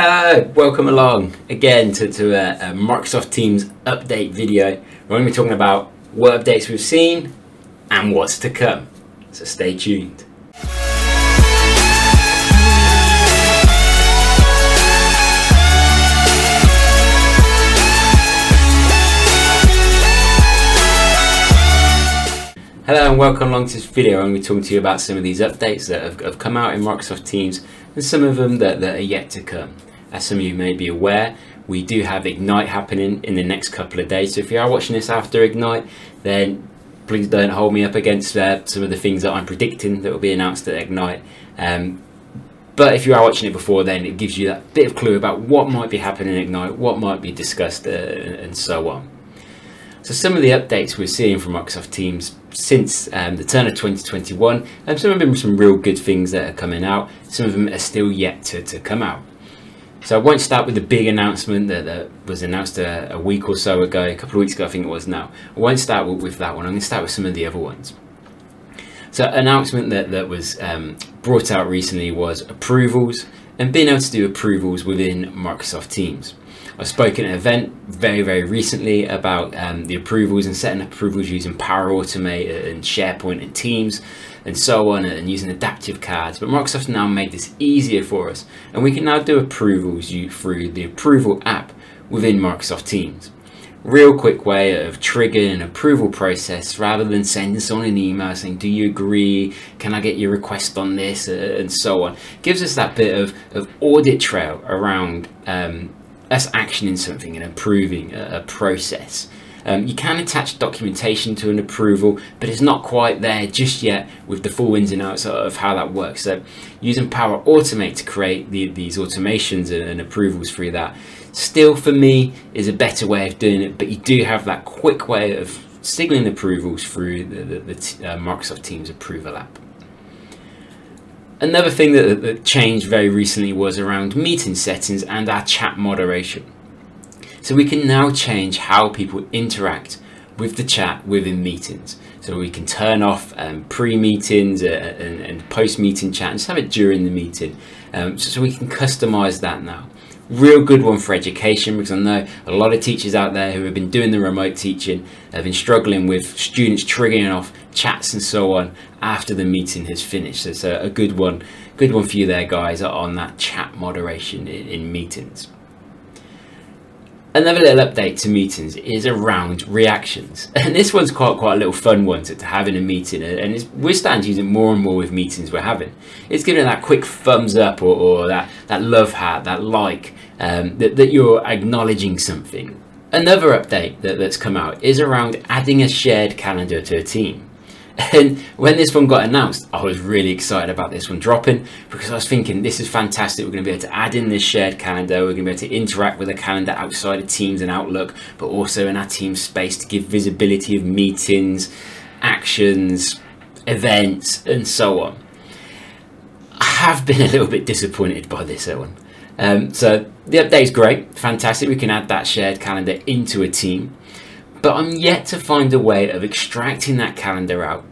Hello, welcome along again to, to a, a Microsoft Teams update video. We're going to be talking about what updates we've seen and what's to come. So stay tuned. Hello and welcome along to this video. I'm going to be talking to you about some of these updates that have, have come out in Microsoft Teams and some of them that, that are yet to come. As some of you may be aware, we do have Ignite happening in the next couple of days. So if you are watching this after Ignite, then please don't hold me up against uh, some of the things that I'm predicting that will be announced at Ignite. Um, but if you are watching it before then, it gives you that bit of clue about what might be happening at Ignite, what might be discussed, uh, and so on. So some of the updates we're seeing from Microsoft Teams since um, the turn of 2021, and some of them are some real good things that are coming out. Some of them are still yet to, to come out. So I won't start with the big announcement that, that was announced a, a, week or so ago, a couple of weeks ago I think it was now. I won't start with, with that one, I'm going to start with some of the other ones. So announcement that, that was um, brought out recently was approvals and being able to do approvals within Microsoft Teams. I've spoken at an event very, very recently about um, the approvals and setting up approvals using Power Automate and SharePoint and Teams and so on and using adaptive cards. But Microsoft now made this easier for us and we can now do approvals through the approval app within Microsoft Teams. Real quick way of triggering an approval process rather than sending someone an email saying, do you agree? Can I get your request on this? and so on. Gives us that bit of, of audit trail around um, us actioning something and approving a, a process. Um, you can attach documentation to an approval, but it's not quite there just yet with the full ins and outs of how that works. So using Power Automate to create the, these automations and, and approvals through that still for me is a better way of doing it, but you do have that quick way of signaling approvals through the, the, the uh, Microsoft Teams approval app. Another thing that, that changed very recently was around meeting settings and our chat moderation. So we can now change how people interact with the chat within meetings. So we can turn off um, pre-meetings uh, and, and post-meeting chat and just have it during the meeting. Um, so, so we can customize that now real good one for education because I know a lot of teachers out there who have been doing the remote teaching have been struggling with students triggering off chats and so on after the meeting has finished. So it's a, a good one, good one for you there guys on that chat moderation in, in meetings. Another little update to meetings is around reactions. And this one's quite quite a little fun one to, to have in a meeting. And we're starting to use it more and more with meetings we're having. It's giving that quick thumbs up or, or that, that love hat, that like, um, that, that you're acknowledging something. Another update that, that's come out is around adding a shared calendar to a team. And when this one got announced, I was really excited about this one dropping because I was thinking this is fantastic. We're going to be able to add in this shared calendar. We're going to be able to interact with a calendar outside of Teams and Outlook, but also in our team space to give visibility of meetings, actions, events, and so on. I have been a little bit disappointed by this one. Um, so the update is great, fantastic. We can add that shared calendar into a team but I'm yet to find a way of extracting that calendar out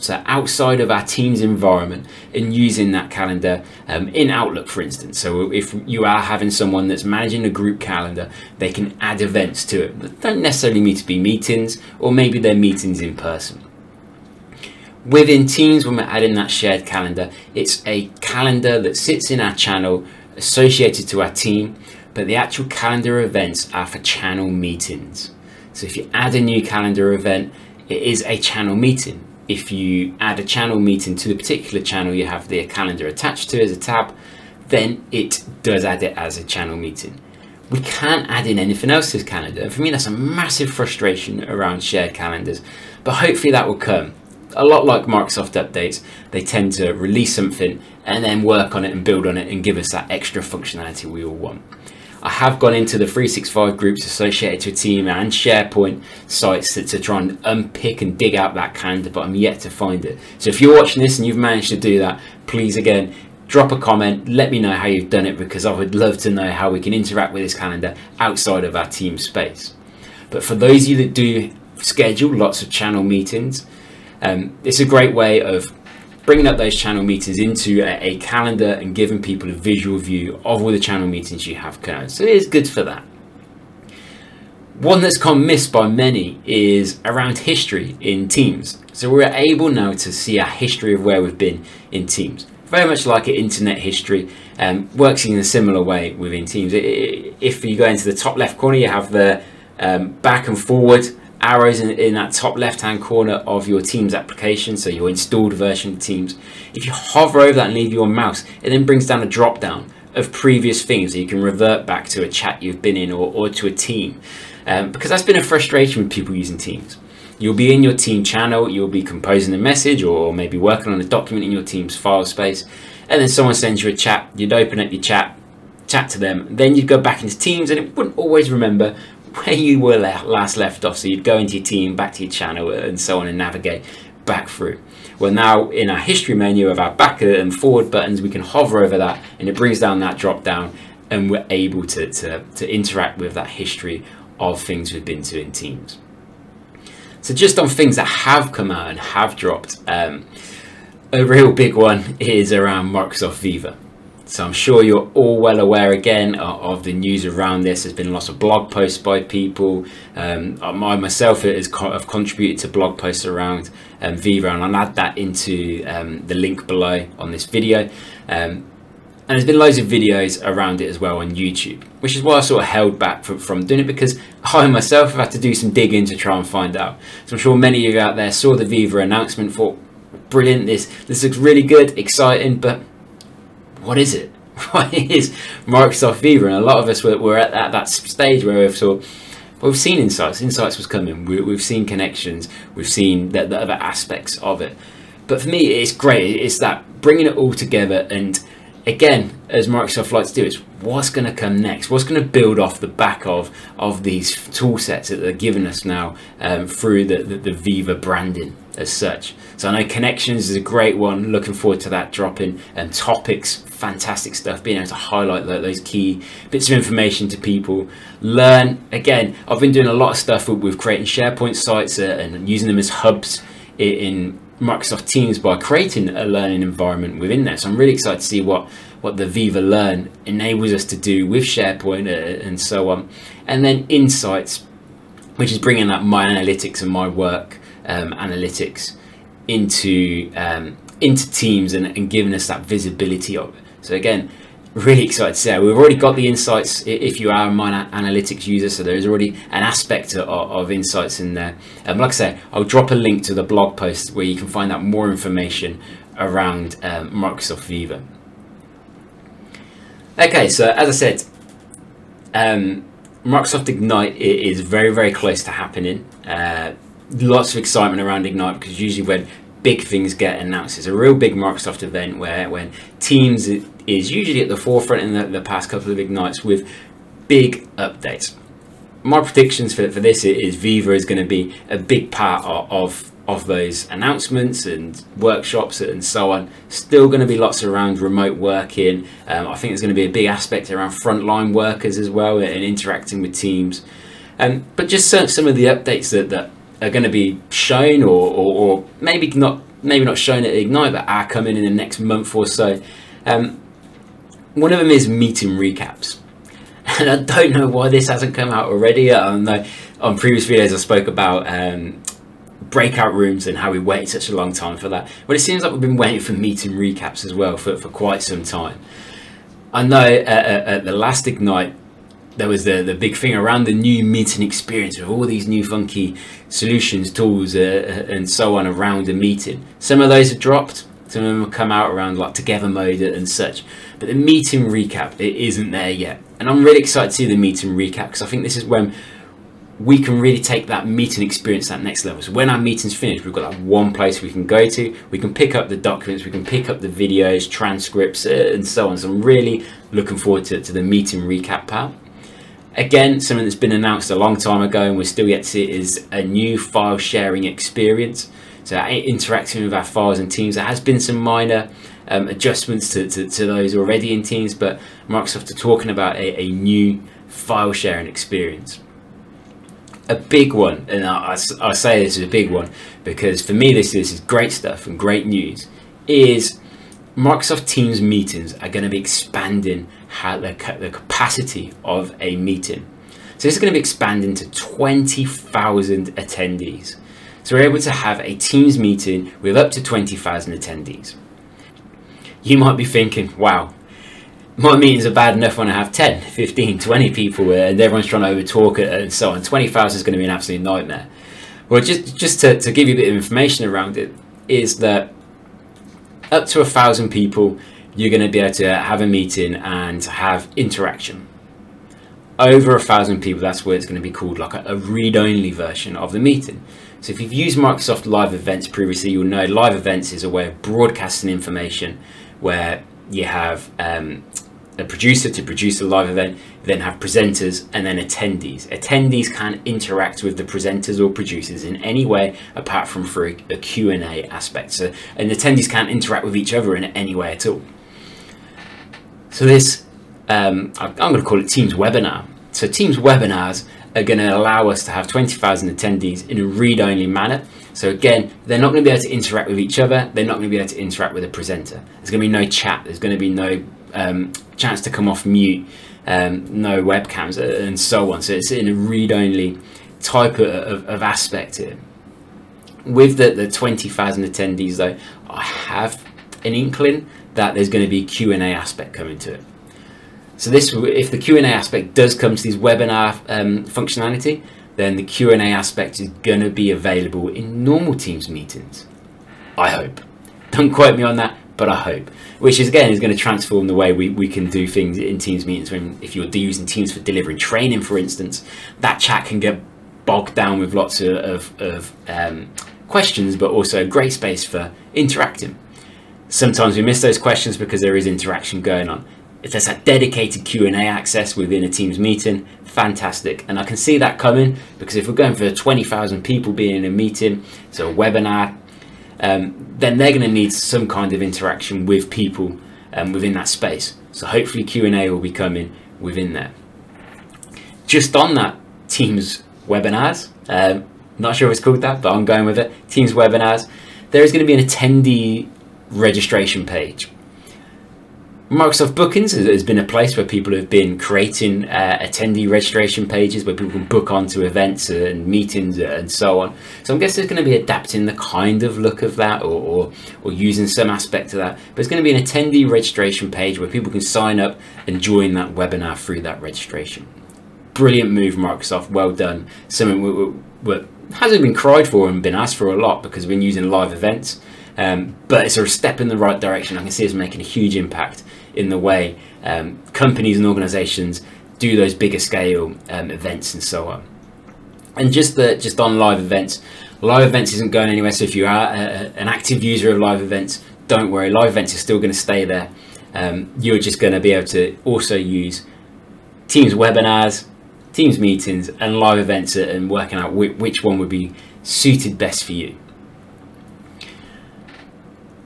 so outside of our team's environment and using that calendar um, in Outlook, for instance. So if you are having someone that's managing a group calendar, they can add events to it. They don't necessarily need to be meetings, or maybe they're meetings in person. Within Teams, when we're adding that shared calendar, it's a calendar that sits in our channel associated to our team, but the actual calendar events are for channel meetings. So if you add a new calendar event, it is a channel meeting. If you add a channel meeting to the particular channel you have the calendar attached to as a tab, then it does add it as a channel meeting. We can't add in anything else to this calendar. And for me, that's a massive frustration around shared calendars, but hopefully that will come. A lot like Microsoft updates, they tend to release something and then work on it and build on it and give us that extra functionality we all want. I have gone into the 365 groups associated to a team and SharePoint sites to, to try and unpick and dig out that calendar, but I'm yet to find it. So if you're watching this and you've managed to do that, please again, drop a comment, let me know how you've done it because I would love to know how we can interact with this calendar outside of our team space. But for those of you that do schedule lots of channel meetings, um, it's a great way of bringing up those channel meetings into a, a, calendar and giving people a visual view of all the channel meetings you have going. So it is good for that. One that's gone missed by many is around history in Teams. So we're able now to see our history of where we've been in Teams. Very much like an internet history, um, works in a similar way within Teams. If you go into the top left corner, you have the um, back and forward arrows in, in that top left hand corner of your Teams application, so your installed version of Teams. If you hover over that and leave your mouse, it then brings down a drop down of previous things that you can revert back to a chat you've been in or, or to a team. Um, because that's been a frustration with people using Teams. You'll be in your team channel, you'll be composing a message or maybe working on a document in your team's file space, and then someone sends you a chat, you'd open up your chat, chat to them, then you'd go back into Teams and it wouldn't always remember where you were last left off. So you'd go into your team, back to your channel, and so on, and navigate back through. Well, now in our history menu of our back and forward buttons, we can hover over that, and it brings down that drop down, and we're able to, to, to interact with that history of things we've been to in Teams. So just on things that have come out and have dropped, um, a real big one is around Microsoft Viva. So I'm sure you're all well aware again of the news around this. There's been lots of blog posts by people. Um, I myself have contributed to blog posts around um, Viva, and I'll add that into um, the link below on this video. Um, and there's been loads of videos around it as well on YouTube, which is why I sort of held back from, from doing it because I myself have had to do some digging to try and find out. So I'm sure many of you out there saw the Viva announcement, thought, brilliant, this this looks really good, exciting, but what is it? What is Microsoft Viva? And a lot of us were, were at, at that stage where we've sort we've seen insights. Insights was coming. We, have seen connections. We've seen the, the, other aspects of it. But for me, it's great. It's that bringing it all together. And again, as Microsoft likes to do, it's what's going to come next. What's going to build off the back of of these tool sets that they're giving us now um, through the, the, the Viva branding as such. So I know Connections is a great one. Looking forward to that dropping. And Topics, fantastic stuff. Being able to highlight those key bits of information to people. Learn, again, I've been doing a lot of stuff with, creating SharePoint sites uh, and using them as hubs in Microsoft Teams by creating a learning environment within there. So I'm really excited to see what, what the Viva Learn enables us to do with SharePoint uh, and so on. And then Insights, which is bringing up my analytics and my work um, analytics into um, into Teams and, and giving us that visibility of it. So again, really excited to say we've already got the insights if you are a Mine Analytics user so there's already an aspect of, of insights in there. Um, like I say I'll drop a link to the blog post where you can find out more information around um, Microsoft Viva. Okay so as I said um, Microsoft Ignite is very very close to happening. Uh, lots of excitement around Ignite because usually when big things get announced, it's a real big Microsoft event where when Teams is usually at the forefront in the, the past couple of Ignites with big updates. My predictions for, for this is Viva is going to be a big part of, of of those announcements and workshops and so on. Still going to be lots around remote working. Um, I think there's going to be a big aspect around frontline workers as well and interacting with teams. Um, but just some, some of the updates that, that are going to be shown or, or, or, maybe not maybe not shown at Ignite but are coming in the next month or so. Um, one of them is meeting recaps. And I don't know why this hasn't come out already. I know on previous videos I spoke about um, breakout rooms and how we waited such a long time for that. But it seems like we've been waiting for meeting recaps as well for, for quite some time. I know at, at the last Ignite there was the, the big thing around the new meeting experience with all these new funky solutions, tools, uh, uh, and so on around the meeting. Some of those have dropped, some of them have come out around like together mode and such. But the meeting recap, it isn't there yet. And I'm really excited to see the meeting recap because I think this is when we can really take that meeting experience that next level. So when our meeting's finished, we've got that one place we can go to, we can pick up the documents, we can pick up the videos, transcripts, uh, and so on. So I'm really looking forward to, to the meeting recap part. Again, something that's been announced a long time ago and we're still yet to see it is a new file sharing experience. So interacting with our files and Teams, there has been some minor um, adjustments to, to, to, those already in Teams, but Microsoft are talking about a, a new file sharing experience. A big one, and I, I, I say this is a big one because for me this, this is great stuff and great news, is Microsoft Teams meetings are going to be expanding the, the capacity of a meeting. So this is going to be expanding to 20,000 attendees. So we're able to have a Teams meeting with up to 20,000 attendees. You might be thinking, wow, my meetings are bad enough when I have 10, 15, 20 people and everyone's trying to over talk and so on. 20,000 is going to be an absolute nightmare. Well, just, just to, to give you a bit of information around it, is that up to a thousand people, you're going to be able to have a meeting and have interaction. Over a thousand people, that's where it's going to be called like a, a read-only version of the meeting. So if you've used Microsoft Live Events previously, you'll know Live Events is a way of broadcasting information where you have um, a producer to produce a live event, then have presenters and then attendees. Attendees can interact with the presenters or producers in any way apart from through a Q&A aspect. So, and attendees can't interact with each other in any way at all. So this, um, I'm going to call it Teams webinar. So Teams webinars are going to allow us to have 20,000 attendees in a read-only manner. So again, they're not going to be able to interact with each other. They're not going to be able to interact with a presenter. There's going to be no chat. There's going to be no um, chance to come off mute, um, no webcams, uh, and so on. So it's in a read-only type of, of, of, aspect here. With the, the 20,000 attendees though, I have an inkling that there's going to be Q&A aspect coming to it. So this, if the Q&A aspect does come to this webinar um, functionality, then the Q&A aspect is going to be available in normal Teams meetings. I hope. Don't quote me on that, but I hope. Which is again is going to transform the way we, we can do things in Teams meetings. When if you're using Teams for delivering training, for instance, that chat can get bogged down with lots of, of, of um, questions, but also a great space for interacting. Sometimes we miss those questions because there is interaction going on if there's a dedicated Q&A access within a Teams meeting, fantastic. And I can see that coming because if we're going for 20,000 people being in a meeting, so a webinar, um, then they're going to need some kind of interaction with people um, within that space. So hopefully Q&A will be coming within there. Just on that, Teams webinars, um, not sure if it's called that, but I'm going with it. Teams webinars. There is going to be an attendee registration page. Microsoft Bookings has been a place where people have been creating uh, attendee registration pages where people can book onto events and meetings and so on. So I'm guessing it's going to be adapting the kind of look of that or, or, or using some aspect of that. But it's going to be an attendee registration page where people can sign up and join that webinar through that registration. Brilliant move, Microsoft. Well done. Something that hasn't been cried for and been asked for a lot because we've been using live events. Um, but it's a step in the right direction. I can see it's making a huge impact in the way um, companies and organizations do those bigger scale um, events and so on. And just the, just on live events, live events isn't going anywhere. So if you are a, an active user of live events, don't worry, live events are still going to stay there. Um, you're just going to be able to also use Teams webinars, Teams meetings, and live events and working out which one would be suited best for you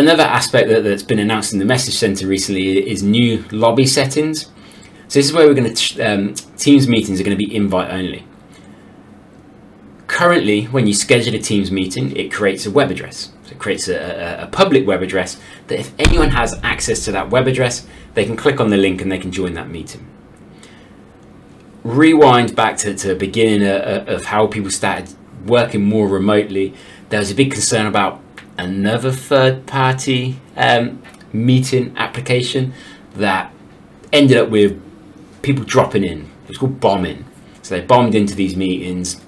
another aspect that, has been announced in the message center recently is new lobby settings. So this is where we're going to um, Teams meetings are going to be invite only. Currently, when you schedule a Teams meeting, it creates a web address. So it creates a, a, a public web address that if anyone has access to that web address, they can click on the link and they can join that meeting. Rewind back to, to the beginning of, of how people started working more remotely. There was a big concern about another third party um, meeting application that ended up with people dropping in. It was called bombing. So they bombed into these meetings,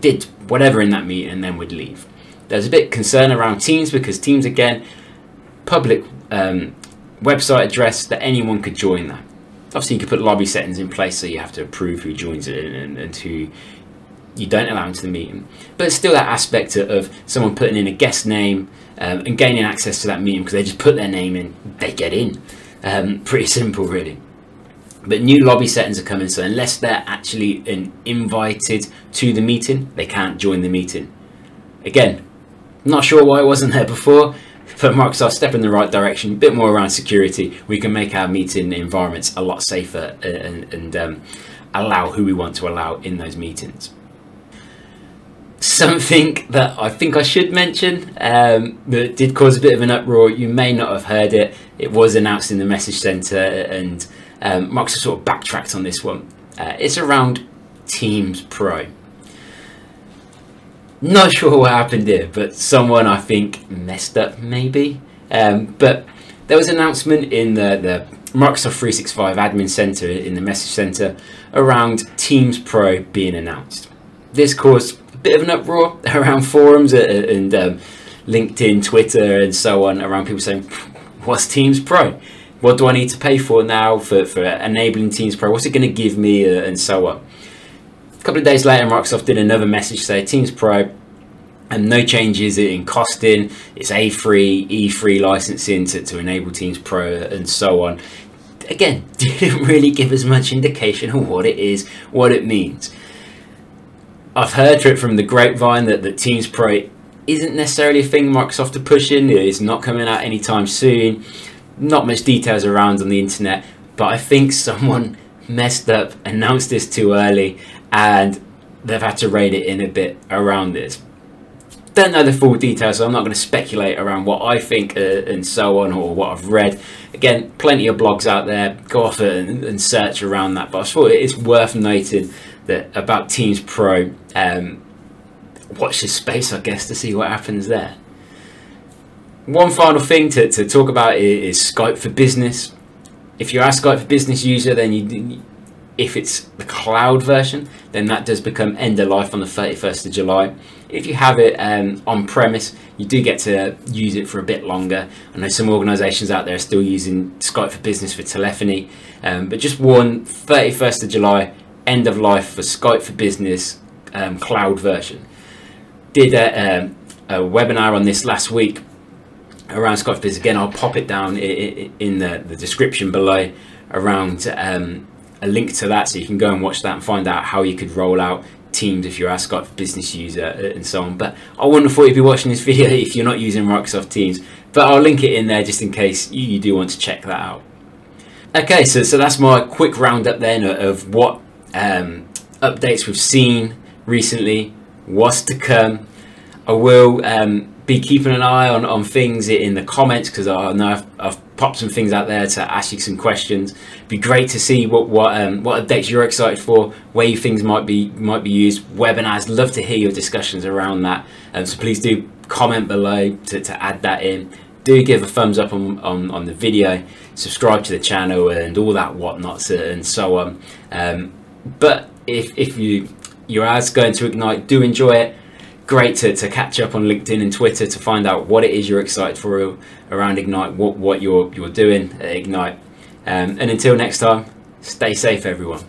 did whatever in that meeting, and then would leave. There's a bit concern around Teams because Teams, again, public um, website address that anyone could join that. Obviously, you could put lobby settings in place so you have to approve who joins it and, and who you don't allow into the meeting. But it's still that aspect of someone putting in a guest name um, and gaining access to that meeting because they just put their name in, they get in. Um, pretty simple, really. But new lobby settings are coming, so unless they're actually invited to the meeting, they can't join the meeting. Again, not sure why it wasn't there before, but Microsoft step in the right direction, a bit more around security. We can make our meeting environments a lot safer and, and um, allow who we want to allow in those meetings. Something that I think I should mention um, that did cause a bit of an uproar. You may not have heard it. It was announced in the message center, and um, Microsoft sort of backtracked on this one. Uh, it's around Teams Pro. Not sure what happened here, but someone I think messed up maybe. Um, but there was an announcement in the, the Microsoft 365 Admin Center in the Message Center around Teams Pro being announced. This caused bit of an uproar around forums and um, LinkedIn, Twitter, and so on around people saying, "What's Teams Pro? What do I need to pay for now for, for enabling Teams Pro? What's it going to give me?" Uh, and so on. A couple of days later, Microsoft did another message say Teams Pro and no changes in costing. It's A3, E3 licensing to, to enable Teams Pro and so on. Again, didn't really give us much indication of what it is, what it means. I've heard it from the grapevine that, that Teams Pro isn't necessarily a thing Microsoft are pushing. It's not coming out anytime soon. Not much details around on the internet, but I think someone messed up, announced this too early, and they've had to rein it in a bit around this don't know the full details, so I'm not going to speculate around what I think uh, and so on or what I've read. Again, plenty of blogs out there. Go off and, and search around that. But I thought it is worth noting that about Teams Pro. Um, watch this space, I guess, to see what happens there. One final thing to, to talk about is, is Skype for Business. If you're a Skype for Business user, then you if it's the cloud version, then that does become end of life on the 31st of July. If you have it um, on premise, you do get to use it for a bit longer. I know some organizations out there are still using Skype for Business for telephony, um, but just one 31st of July, end of life for Skype for Business um, cloud version. Did a, um, a, webinar on this last week around Skype for Business. Again, I'll pop it down in the, the description below around um, a link to that so you can go and watch that and find out how you could roll out Teams if you're a Skype business user uh, and so on. But I wouldn't have thought you'd be watching this video if you're not using Microsoft Teams. But I'll link it in there just in case you, you do want to check that out. Okay, so, so that's my quick roundup then of what um, updates we've seen recently, what's to come. I will um, be keeping an eye on, on things in the comments because I know I've, I've, popped some things out there to ask you some questions. Be great to see what what um, what updates you're excited for, where you things might be might be used. Webinars, love to hear your discussions around that. Um, so please do comment below to, to add that in. Do give a thumbs up on, on, on the video, subscribe to the channel and all that whatnots and so on. Um, but if, if you your ads going to Ignite, do enjoy it great to, to catch up on LinkedIn and Twitter to find out what it is you're excited for around Ignite, what, what you're, you're doing at Ignite. Um, and until next time, stay safe, everyone.